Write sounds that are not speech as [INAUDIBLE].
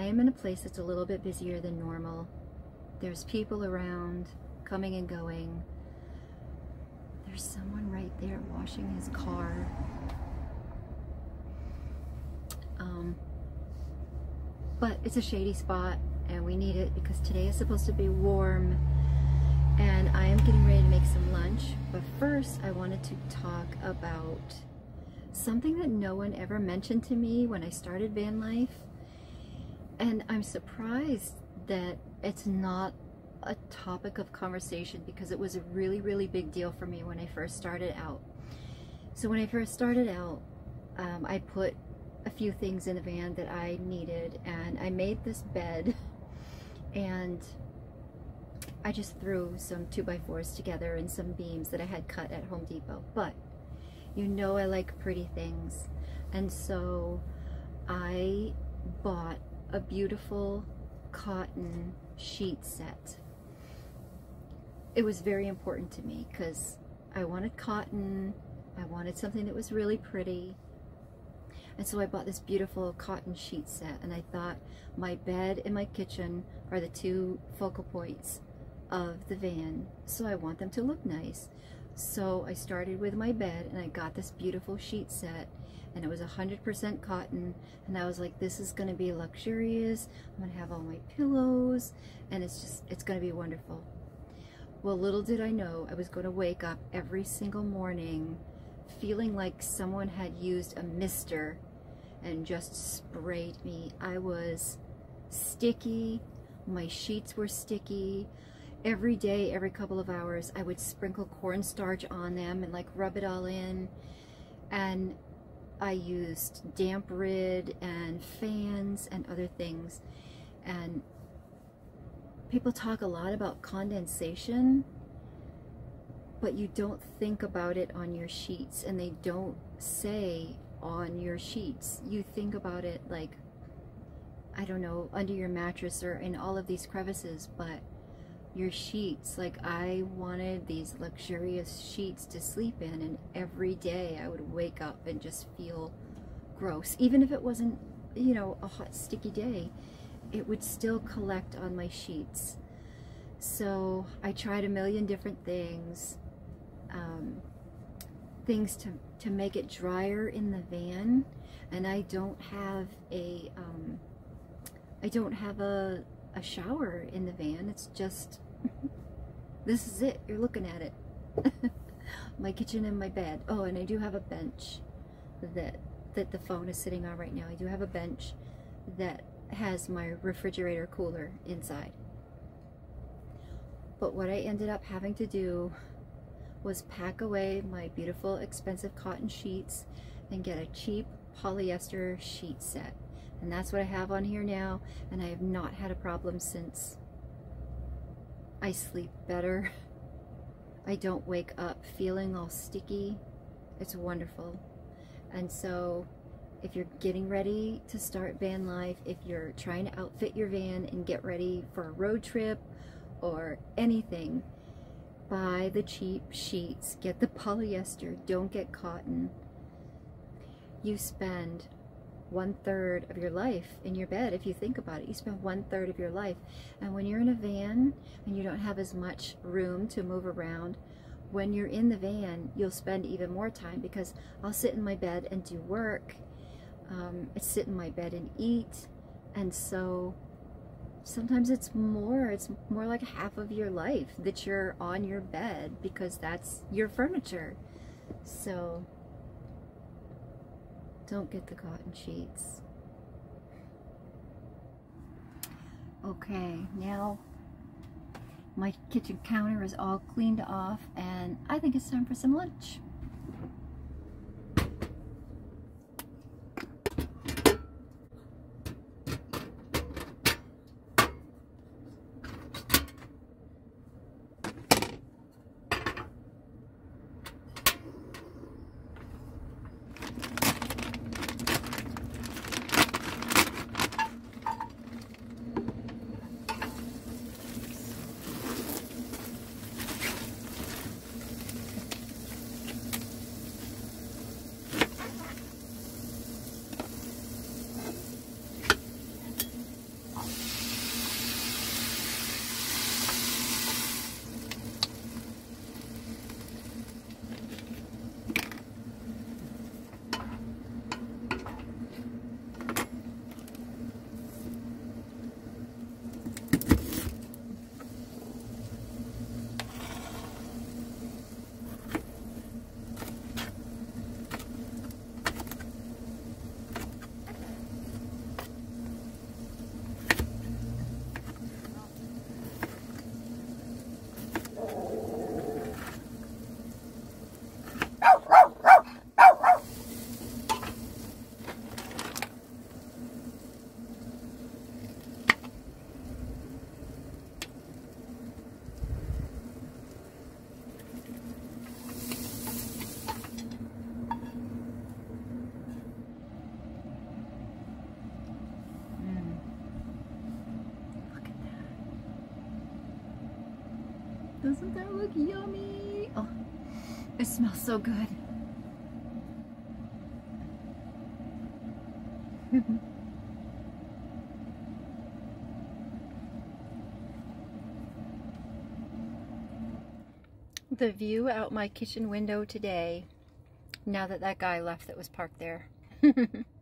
I am in a place that's a little bit busier than normal. There's people around, coming and going. There's someone right there washing his car. Um, but it's a shady spot and we need it because today is supposed to be warm and I am getting ready to make some lunch. But first I wanted to talk about something that no one ever mentioned to me when I started van life. And I'm surprised that it's not a topic of conversation because it was a really, really big deal for me when I first started out. So when I first started out, um, I put a few things in the van that I needed and I made this bed [LAUGHS] and I just threw some 2x4s together and some beams that I had cut at Home Depot. But you know I like pretty things. And so I bought a beautiful cotton sheet set. It was very important to me because I wanted cotton, I wanted something that was really pretty, and so I bought this beautiful cotton sheet set and I thought my bed and my kitchen are the two focal points of the van. So I want them to look nice. So I started with my bed and I got this beautiful sheet set and it was 100% cotton and I was like this is gonna be luxurious I'm gonna have all my pillows and it's just it's gonna be wonderful well little did I know I was gonna wake up every single morning feeling like someone had used a mister and just sprayed me. I was sticky, my sheets were sticky. Every day, every couple of hours, I would sprinkle cornstarch on them and like rub it all in. And I used DampRid and fans and other things. And people talk a lot about condensation, but you don't think about it on your sheets and they don't say on your sheets. You think about it like, I don't know, under your mattress or in all of these crevices, but your sheets, like I wanted these luxurious sheets to sleep in and every day I would wake up and just feel gross. Even if it wasn't, you know, a hot sticky day, it would still collect on my sheets. So I tried a million different things. Um, things to, to make it drier in the van and I don't have a um, I don't have a, a shower in the van. It's just [LAUGHS] this is it. You're looking at it. [LAUGHS] My kitchen and my bed. Oh and I do have a bench that that the phone is sitting on right now. I do have a bench that has my refrigerator cooler inside. But what I ended up having to do was pack away my beautiful expensive cotton sheets and get a cheap polyester sheet set. And that's what I have on here now and I have not had a problem since. I sleep better. [LAUGHS] I don't wake up feeling all sticky. It's wonderful. And so if you're getting ready to start van life, if you're trying to outfit your van and get ready for a road trip or anything, buy the cheap sheets, get the polyester, don't get cotton. You spend one third of your life in your bed if you think about it. You spend one third of your life. And when you're in a van and you don't have as much room to move around when you're in the van you'll spend even more time because I'll sit in my bed and do work. Um, I sit in my bed and eat. And so sometimes it's more it's more like half of your life that you're on your bed because that's your furniture. So don't get the cotton sheets. Okay now my kitchen counter is all cleaned off and I think it's time for some lunch Doesn't that look yummy? Oh, it smells so good. [LAUGHS] the view out my kitchen window today now that that guy left that was parked there. [LAUGHS]